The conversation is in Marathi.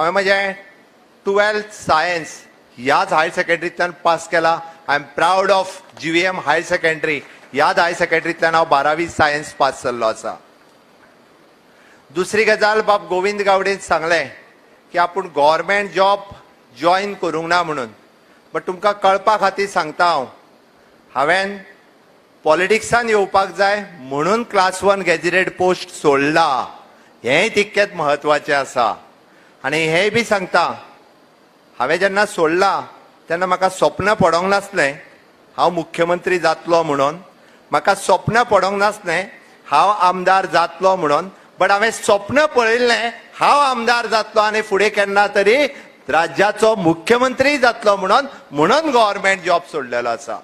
हांवें म्हजें टुवेल्थ सायन्स ह्याच हायर सेकेंडरींतल्यान पास केला. I am proud of G V M higher secondary. ह्याच हायर सेकेंडरींतल्यान हांव बारावी सायन्स पास जाल्लो आसा दुसरी गजाल बाब गोविंद गावडेन सांगलें की आपूण गव्हर्मेंट जॉब जॉईन करूंक ना म्हणून. बट तुमकां कळपा खातीर सांगता हांव. हांवें पॉलिटिक्सान येवपाक जाय म्हणून क्लास वन गॅजिटेड पोस्ट सोडला. हेंय तितकेंच म्हत्वाचें आसा. आनी हेंय बी सांगता हांवें जेन्ना सोडला तेन्ना म्हाका स्वप्न पडोंक नासलें हांव मुख्यमंत्री जातलो म्हणून. म्हाका स्वप्न पडोंक नासलें हांव आमदार जातलो म्हणून. बट हांवें स्वप्न पळयल्लें हांव आमदार जातलो आनी फुडें केन्ना तरी राज्याचो मुख्यमंत्री जातलो म्हणून म्हणून गव्हर्मेंट जॉब सोडलेलो आसा.